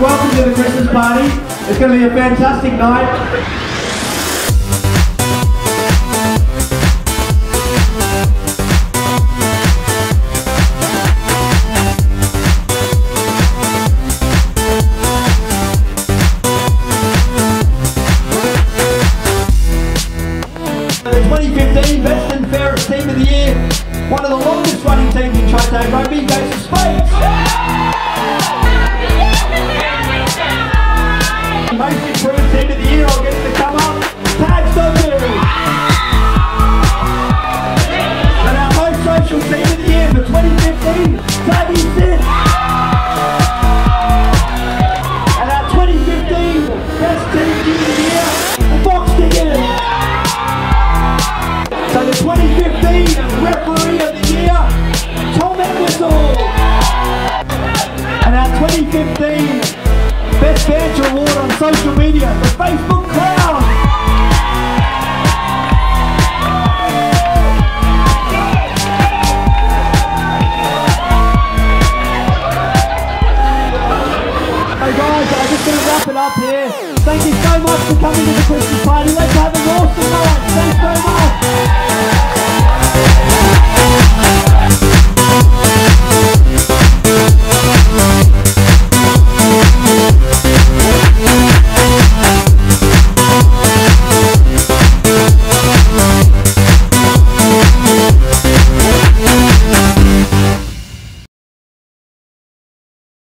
to the Christmas party. It's going to be a fantastic night. The 2015 Best and Fairest Team of the Year, one of the longest running teams in Try Tag Rugby, 2015 Best Banter Award on social media, the Facebook Clown. Hey guys, I'm just going to wrap it up here. Thank you so much for coming to the Christmas party. Let's have